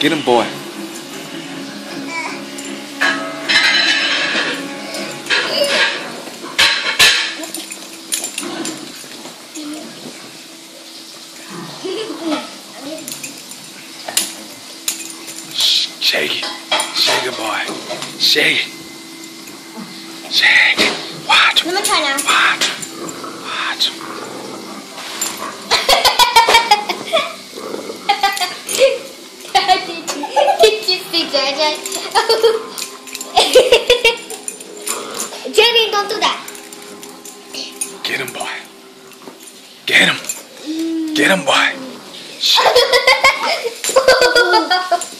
Get him, boy. Shake it. Shake it, boy. Shake it. Shake it. Watch. Let me try now. Watch. Watch. Did you see Jaja? Jenny, don't do that. Get him, boy. Get him. Get him, boy.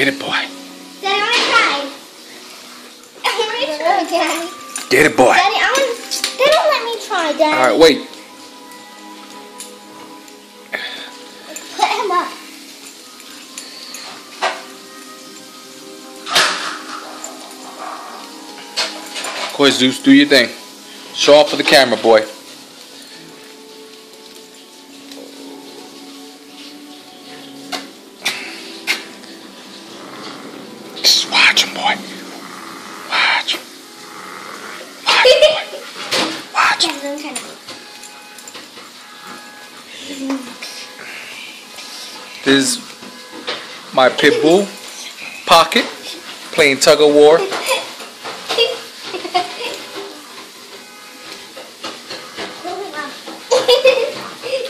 Get it, boy. Daddy, I want to try. I want to try, Daddy. Get it, boy. Daddy, I want. They don't let me try, Daddy. All right, wait. Put him up. Boy, Zeus, do your thing. Show off for the camera, boy. Just watch him, boy. Watch him. Watch him. Watch. This is my pit bull, Pocket, playing tug of war.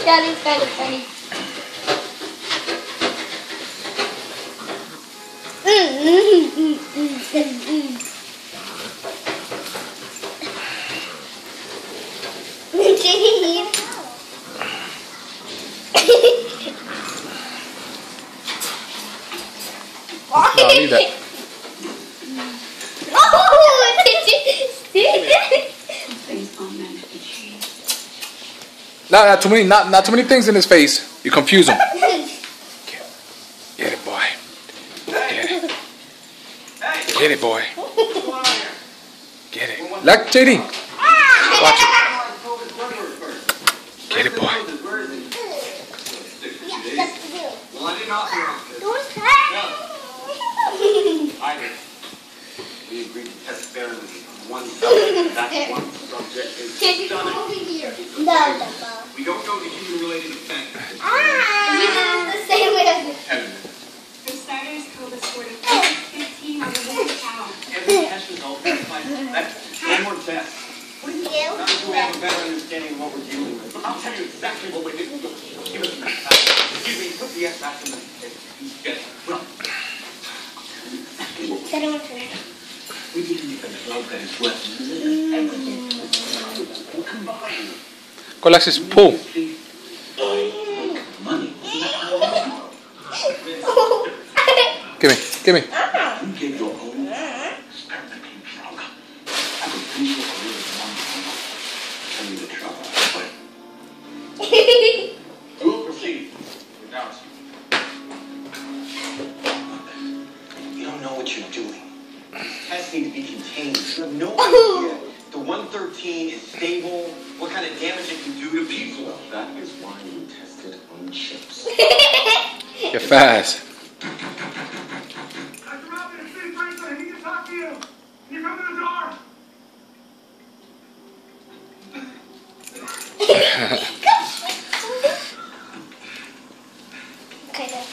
that is kind of funny. No, leave that. Oh. Not, not too many, not, not too many things in his face. You confuse him. Get it, boy. Get it. Get it, boy. Get it. Like JD. Watch it. Get it, boy. Well, I did not hear Don't cry. either. We agreed to test fairly on one subject. That one subject is stunning. No, no, no. We don't go to human-related offenses. Ah. You did it the same way as Kevin, For starters, Cobra scored a perfect 15 on the whole cow. every test result verifies that no more tests. What do you you. Not until we have a better understanding of what we're dealing with. I'll tell you exactly what we did. Give us Excuse me, put the S back in the... It. Well, we didn't even. Give me, give me. You get your experimenting drug. I one Tell me the trouble. But we'll proceed without you. You don't know what you're doing. Tests need to be contained. You have no idea. The 113 is stable. What kind of damage it can do to people. That is why we tested on chips. You're fast. Dr. Robin, it's City Franklin. I need to talk to you. Can you come to the door? Okay, then.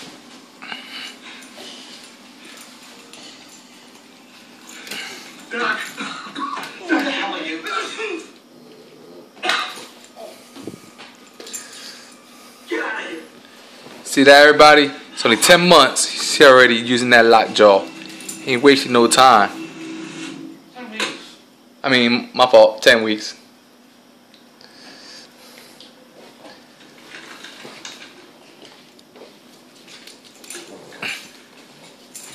See that, everybody? It's only 10 months. He's already using that lockjaw. He ain't wasting no time. I mean, my fault. 10 weeks.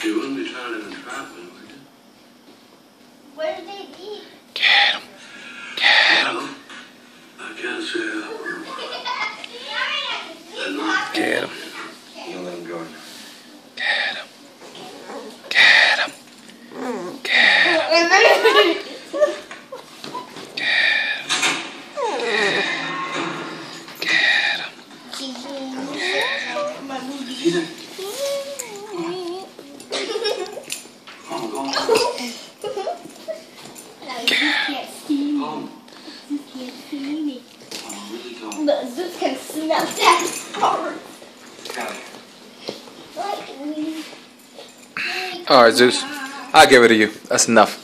You wouldn't be trying to entrap me, would you? Where did they eat? Get him. Get him. I can't say that. now you can't see me. Um, Going. But Zeus can smell that we. All right, Zeus. I'll give it to you. That's enough.